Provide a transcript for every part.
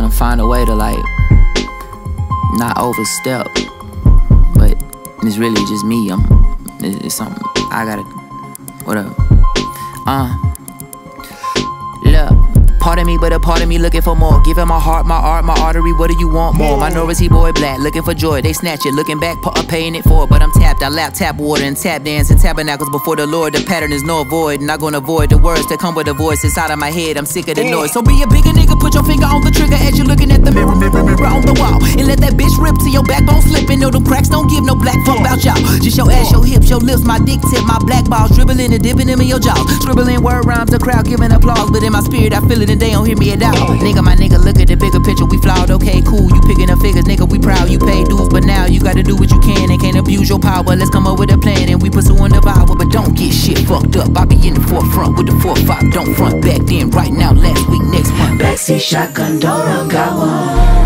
trying to find a way to like not overstep. But it's really just me. I'm it's something I gotta whatever. Uh of me, but a part of me looking for more. Giving my heart, my art, my artery. What do you want more? Minority boy black, looking for joy. They snatch it, looking back, pa- uh, paying it for. But I'm tapped. I lap tap water and tap dance and tabernacles before the Lord. The pattern is no avoid. Not gonna avoid the words that come with the voice inside of my head. I'm sick of the noise. So be a bigger nigga, put your finger on the trigger as you're looking at the mirror, mirror, mirror on the wall. And let that bitch rip to your backbone slipping. No, them cracks don't give no black fuck about y'all. Just your ass, your hips, your lips, my dick tip, my black balls dribbling and dipping them in your jaws. Scribbling word rhymes, the crowd giving applause. But in my spirit, I feel it and they don't hear me at all. Nigga, my nigga, look at the bigger picture. We flawed, okay, cool. You picking up figures, nigga, we proud. You pay dues, but now you gotta do what you can and can't abuse your power. Let's come up with a plan and we pursuing the power. But don't get shit fucked up. I be in the forefront with the 4-5. Don't front back then, right now, last week, next month. Backseat shotgun, don't run, got one.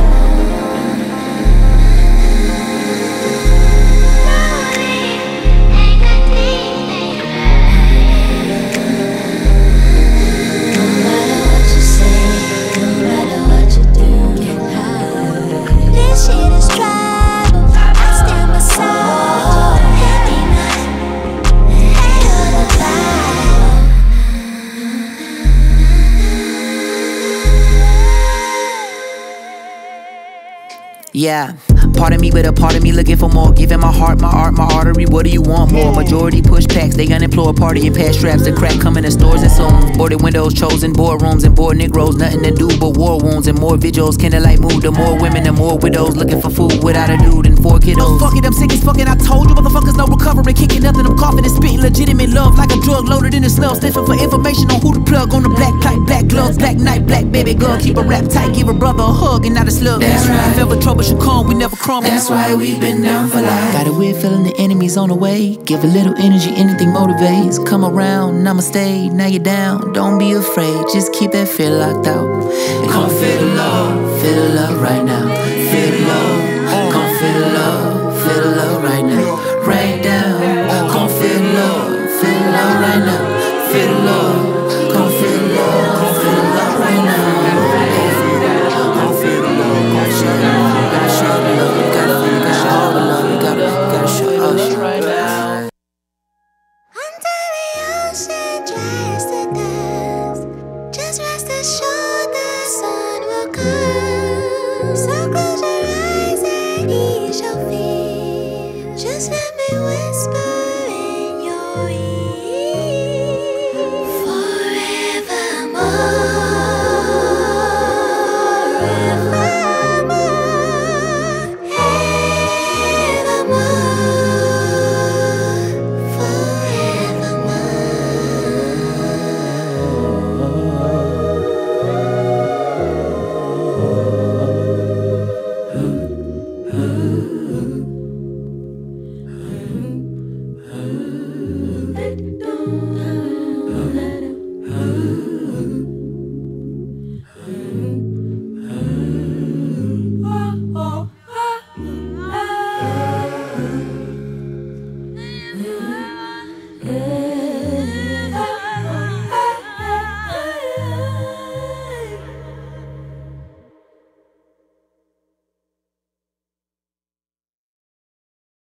Yeah, part of me, but a part of me looking for more. Giving my heart, my art, my artery. What do you want more? Majority push packs, they unemployed party and pass straps. The crack coming in stores and songs. Boarded windows, chosen boardrooms and bored Negroes. Nothing to do but war wounds and more vigils. Candlelight mood, the more women, the more widows looking for food without a dude and four kiddos. No, fuck it, I'm sick as fucking. I told you, motherfuckers, no recovery. Kicking nothing, I'm coughing and spitting legitimate love drug loaded in the smell. Sniffing for information on who the plug on the black pipe, black gloves, black night, black baby girl. Keep a rap tight, give a brother a hug and not a slug. That's right. If ever trouble should come, we never crumble. That's why we've been down for life. Got a weird feeling the enemy's on the way. Give a little energy, anything motivates. Come around, namaste, now you're down. Don't be afraid, just keep that fear locked out. And come feel the love, feel the love right now.